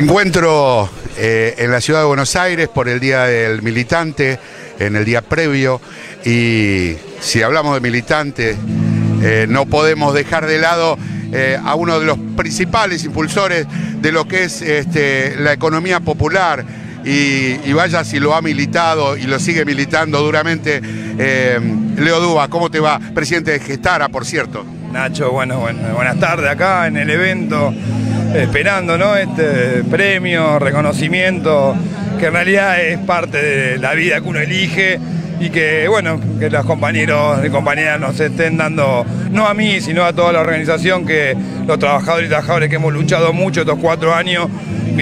Encuentro eh, en la ciudad de Buenos Aires por el Día del Militante, en el día previo, y si hablamos de militante, eh, no podemos dejar de lado eh, a uno de los principales impulsores de lo que es este, la economía popular. Y, vaya si lo ha militado y lo sigue militando duramente. Leo Duba, ¿cómo te va? Presidente de Gestara, por cierto. Nacho, bueno, bueno, buenas tardes acá en el evento esperando ¿no? este premio, reconocimiento, que en realidad es parte de la vida que uno elige y que bueno, que los compañeros y compañeras nos estén dando, no a mí, sino a toda la organización, que los trabajadores y trabajadoras que hemos luchado mucho estos cuatro años,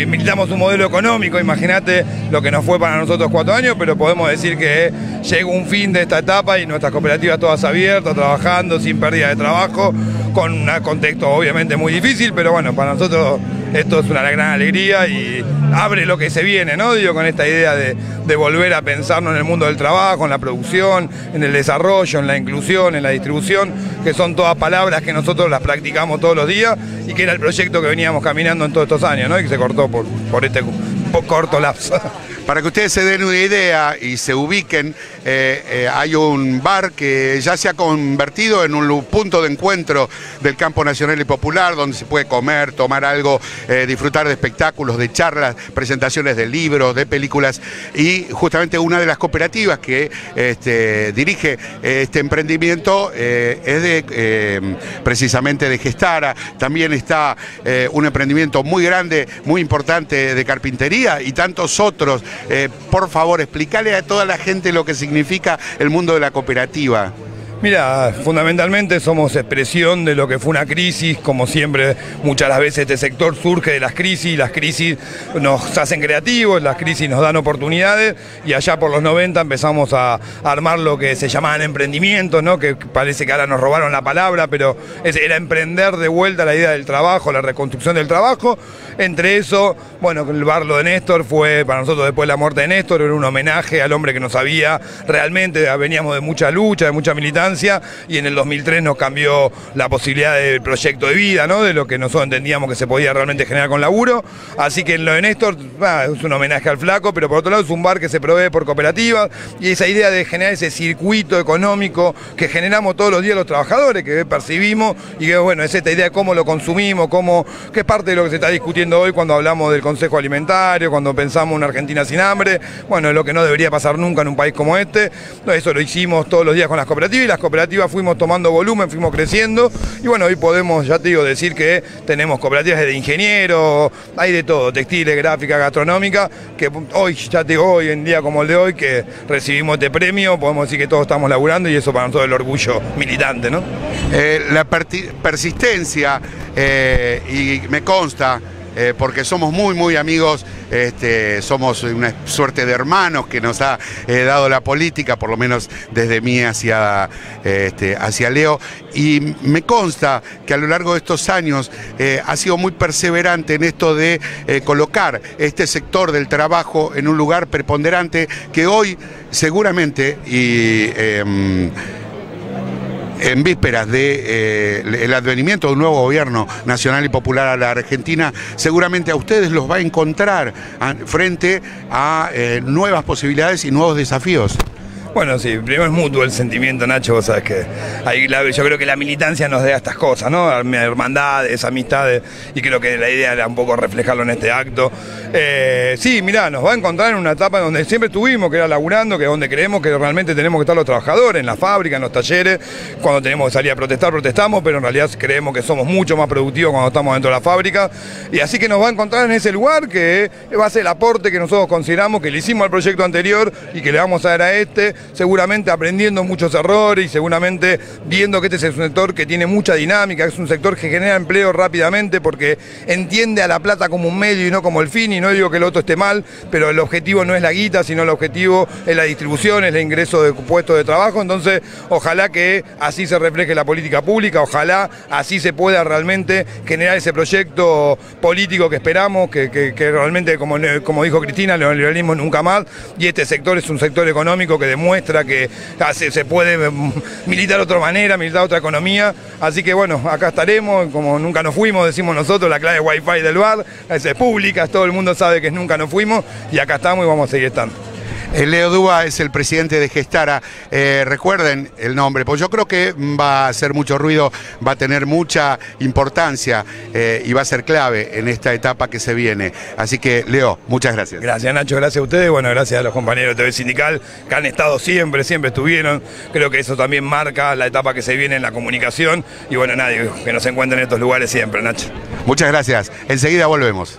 militamos un modelo económico, imagínate lo que nos fue para nosotros cuatro años, pero podemos decir que llega un fin de esta etapa y nuestras cooperativas todas abiertas, trabajando sin pérdida de trabajo, con un contexto obviamente muy difícil, pero bueno, para nosotros esto es una gran alegría y abre lo que se viene, ¿no? Digo, con esta idea de, volver a pensarnos en el mundo del trabajo, en la producción, en el desarrollo, en la inclusión, en la distribución, que son todas palabras que nosotros las practicamos todos los días y que era el proyecto que veníamos caminando en todos estos años, ¿no? Y que se cortó por, por este corto lapso. Para que ustedes se den una idea y se ubiquen, eh, eh, hay un bar que ya se ha convertido en un punto de encuentro del campo nacional y popular, donde se puede comer, tomar algo, eh, disfrutar de espectáculos, de charlas, presentaciones de libros, de películas. Y justamente una de las cooperativas que este, dirige este emprendimiento es de precisamente de Gestara. También está un emprendimiento muy grande, muy importante de carpintería y tantos otros eh, por favor, explícale a toda la gente lo que significa el mundo de la cooperativa. Mira, fundamentalmente somos expresión de lo que fue una crisis, como siempre muchas las veces este sector surge de las crisis, las crisis nos hacen creativos, las crisis nos dan oportunidades y allá por los 90 empezamos a armar lo que se llamaban emprendimientos, ¿no? que parece que ahora nos robaron la palabra, pero era emprender de vuelta la idea del trabajo, la reconstrucción del trabajo. Entre eso, bueno, el barlo de Néstor fue para nosotros después de la muerte de Néstor, era un homenaje al hombre que nos había realmente, veníamos de mucha lucha, de mucha militancia y en el 2003 nos cambió la posibilidad del proyecto de vida, ¿no? de lo que nosotros entendíamos que se podía realmente generar con laburo. Así que lo de Néstor es un homenaje al flaco, pero por otro lado es un bar que se provee por cooperativas y esa idea de generar ese circuito económico que generamos todos los días los trabajadores, que percibimos y que bueno, es esta idea de cómo lo consumimos, cómo, que es parte de lo que se está discutiendo hoy cuando hablamos del Consejo Alimentario, cuando pensamos una Argentina sin hambre, bueno, lo que no debería pasar nunca en un país como este. Eso lo hicimos todos los días con las cooperativas y las cooperativas fuimos tomando volumen, fuimos creciendo y bueno, hoy podemos, ya te digo, decir que tenemos cooperativas de ingenieros, hay de todo, textiles, gráfica, gastronómica, que hoy, ya te digo, hoy en día como el de hoy, que recibimos este premio, podemos decir que todos estamos laburando y eso para nosotros es el orgullo militante, ¿no? Eh, la persistencia, eh, y me consta, eh, porque somos muy, muy amigos, este, somos una suerte de hermanos que nos ha eh, dado la política, por lo menos desde mí hacia, este, hacia Leo, y me consta que a lo largo de estos años eh, ha sido muy perseverante en esto de colocar este sector del trabajo en un lugar preponderante que hoy seguramente y em, en vísperas del de, eh, advenimiento de un nuevo gobierno nacional y popular a la Argentina, seguramente a ustedes los va a encontrar frente a eh, nuevas posibilidades y nuevos desafíos. Bueno, sí, primero es mutuo el sentimiento, Nacho, vos sabés que ahí yo creo que la militancia nos da estas cosas, ¿no? Hermandades, amistades, y creo que la idea era un poco reflejarlo en este acto. Eh, sí, mirá, nos va a encontrar en una etapa donde siempre estuvimos, que era laburando, que es donde creemos que realmente tenemos que estar los trabajadores, en la fábrica, en los talleres, cuando tenemos que salir a protestar, protestamos, pero en realidad creemos que somos mucho más productivos cuando estamos dentro de la fábrica, y así que nos va a encontrar en ese lugar que va a ser el aporte que nosotros consideramos que le hicimos al proyecto anterior y que le vamos a dar a este, seguramente aprendiendo muchos errores y seguramente viendo que este es un sector que tiene mucha dinámica, es un sector que genera empleo rápidamente porque entiende a la plata como un medio y no como el fin, y no digo que el otro esté mal, pero el objetivo no es la guita, sino el objetivo es la distribución, es el ingreso de puestos de trabajo, entonces ojalá que así se refleje la política pública, ojalá así se pueda realmente generar ese proyecto político que esperamos, que, realmente, como, como dijo Cristina, el neoliberalismo nunca más, y este sector es un sector económico que demuestra muestra que se puede mm, militar de otra manera, militar otra economía. Así que bueno, acá estaremos, como nunca nos fuimos, decimos nosotros, la clave Wi-Fi del bar, es pública, todo el mundo sabe que nunca nos fuimos y acá estamos y vamos a seguir estando. Eh, Leo Dúa es el presidente de Gestara. Eh, recuerden el nombre, pues yo creo que va a hacer mucho ruido, va a tener mucha importancia eh, y va a ser clave en esta etapa que se viene. Así que, Leo, muchas gracias. Gracias, Nacho, gracias a ustedes. Bueno, gracias a los compañeros de TV Sindical que han estado siempre, siempre estuvieron. Creo que eso también marca la etapa que se viene en la comunicación. Y bueno, nadie, que nos encuentren en estos lugares siempre, Nacho. Muchas gracias. Enseguida volvemos.